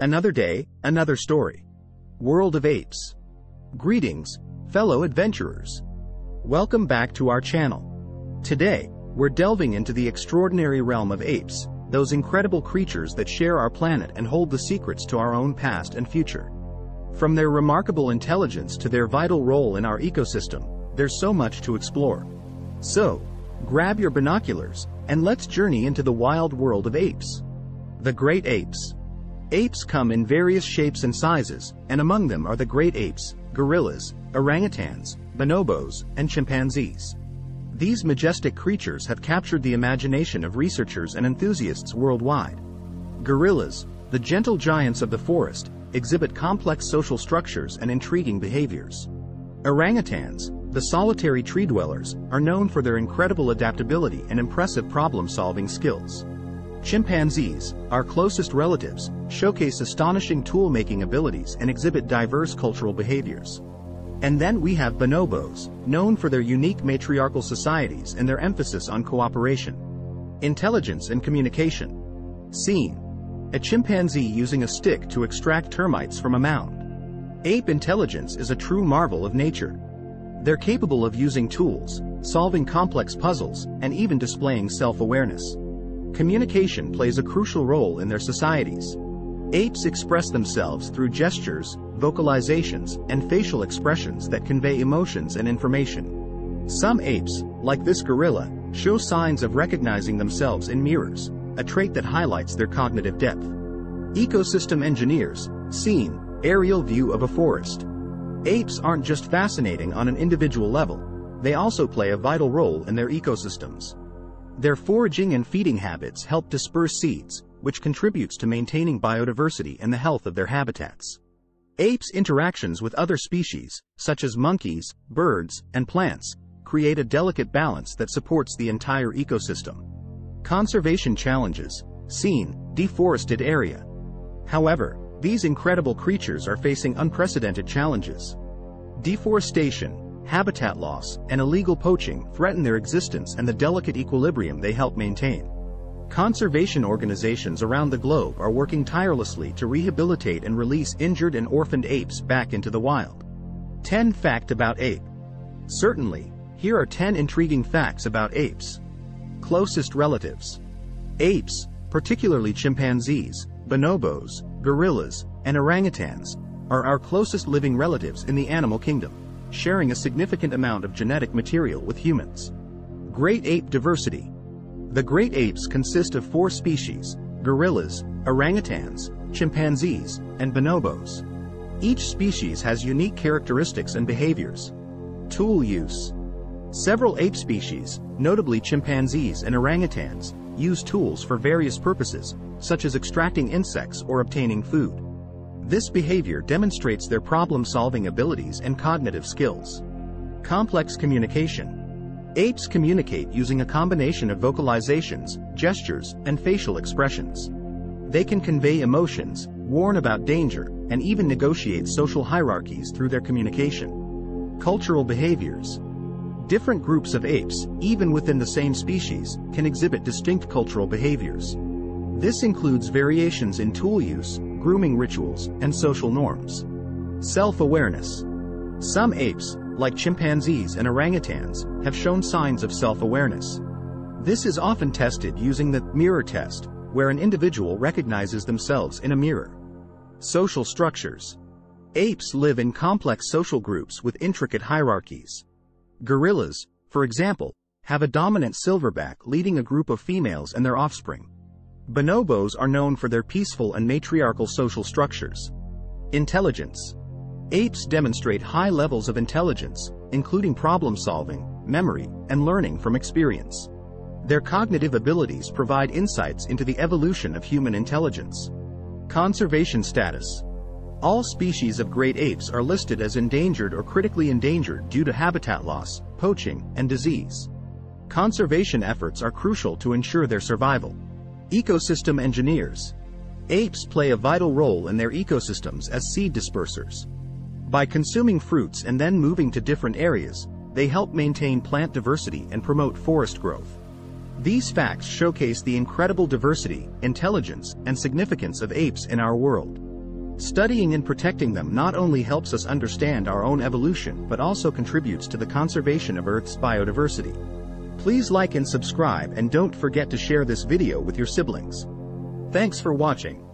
Another day, another story. World of Apes. Greetings, fellow adventurers. Welcome back to our channel. Today, we're delving into the extraordinary realm of apes, those incredible creatures that share our planet and hold the secrets to our own past and future. From their remarkable intelligence to their vital role in our ecosystem, there's so much to explore. So, grab your binoculars, and let's journey into the wild world of apes. The Great Apes. Apes come in various shapes and sizes, and among them are the great apes, gorillas, orangutans, bonobos, and chimpanzees. These majestic creatures have captured the imagination of researchers and enthusiasts worldwide. Gorillas, the gentle giants of the forest, exhibit complex social structures and intriguing behaviors. Orangutans, the solitary tree dwellers, are known for their incredible adaptability and impressive problem-solving skills. Chimpanzees, our closest relatives, showcase astonishing tool-making abilities and exhibit diverse cultural behaviors. And then we have bonobos, known for their unique matriarchal societies and their emphasis on cooperation. Intelligence and communication. Scene. A chimpanzee using a stick to extract termites from a mound. Ape intelligence is a true marvel of nature. They're capable of using tools, solving complex puzzles, and even displaying self-awareness. Communication plays a crucial role in their societies. Apes express themselves through gestures, vocalizations, and facial expressions that convey emotions and information. Some apes, like this gorilla, show signs of recognizing themselves in mirrors, a trait that highlights their cognitive depth. Ecosystem engineers, scene, aerial view of a forest. Apes aren't just fascinating on an individual level, they also play a vital role in their ecosystems. Their foraging and feeding habits help disperse seeds, which contributes to maintaining biodiversity and the health of their habitats. Apes' interactions with other species, such as monkeys, birds, and plants, create a delicate balance that supports the entire ecosystem. Conservation challenges, scene, deforested area. However, these incredible creatures are facing unprecedented challenges. Deforestation, habitat loss, and illegal poaching threaten their existence and the delicate equilibrium they help maintain. Conservation organizations around the globe are working tirelessly to rehabilitate and release injured and orphaned apes back into the wild. 10 Fact about Ape Certainly, here are 10 intriguing facts about apes. Closest relatives. Apes, particularly chimpanzees, bonobos, gorillas, and orangutans, are our closest living relatives in the animal kingdom sharing a significant amount of genetic material with humans. Great ape diversity. The great apes consist of four species, gorillas, orangutans, chimpanzees, and bonobos. Each species has unique characteristics and behaviors. Tool use. Several ape species, notably chimpanzees and orangutans, use tools for various purposes, such as extracting insects or obtaining food. This behavior demonstrates their problem-solving abilities and cognitive skills. Complex communication. Apes communicate using a combination of vocalizations, gestures, and facial expressions. They can convey emotions, warn about danger, and even negotiate social hierarchies through their communication. Cultural behaviors. Different groups of apes, even within the same species, can exhibit distinct cultural behaviors. This includes variations in tool use, grooming rituals, and social norms. Self-awareness. Some apes, like chimpanzees and orangutans, have shown signs of self-awareness. This is often tested using the mirror test, where an individual recognizes themselves in a mirror. Social structures. Apes live in complex social groups with intricate hierarchies. Gorillas, for example, have a dominant silverback leading a group of females and their offspring. Bonobos are known for their peaceful and matriarchal social structures. Intelligence. Apes demonstrate high levels of intelligence, including problem-solving, memory, and learning from experience. Their cognitive abilities provide insights into the evolution of human intelligence. Conservation status. All species of great apes are listed as endangered or critically endangered due to habitat loss, poaching, and disease. Conservation efforts are crucial to ensure their survival. Ecosystem engineers. Apes play a vital role in their ecosystems as seed dispersers. By consuming fruits and then moving to different areas, they help maintain plant diversity and promote forest growth. These facts showcase the incredible diversity, intelligence, and significance of apes in our world. Studying and protecting them not only helps us understand our own evolution but also contributes to the conservation of Earth's biodiversity. Please like and subscribe and don't forget to share this video with your siblings. Thanks for watching.